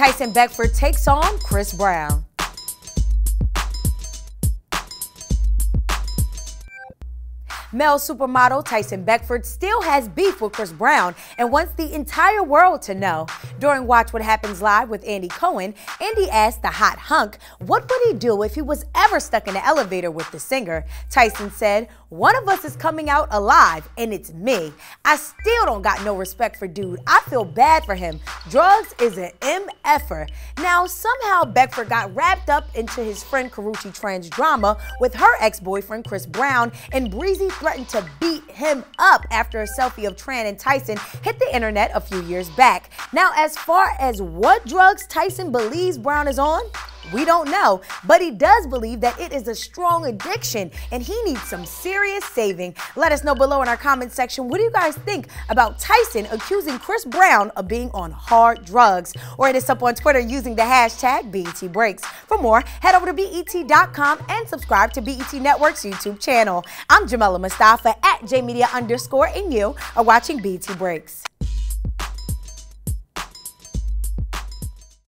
Tyson Beckford takes on Chris Brown. Male supermodel Tyson Beckford still has beef with Chris Brown and wants the entire world to know. During Watch What Happens Live with Andy Cohen, Andy asked the hot hunk what would he do if he was ever stuck in the elevator with the singer. Tyson said, one of us is coming out alive, and it's me. I still don't got no respect for dude. I feel bad for him. Drugs is an MFer. Now, somehow Beckford got wrapped up into his friend Karrueche Tran's drama with her ex-boyfriend Chris Brown, and Breezy threatened to beat him up after a selfie of Tran and Tyson hit the internet a few years back. Now, as far as what drugs Tyson believes Brown is on, we don't know, but he does believe that it is a strong addiction and he needs some serious saving. Let us know below in our comment section what do you guys think about Tyson accusing Chris Brown of being on hard drugs? Or hit us up on Twitter using the hashtag BET Breaks. For more, head over to BET.com and subscribe to BET Network's YouTube channel. I'm Jamila Mustafa at JMedia underscore and you are watching BET Breaks.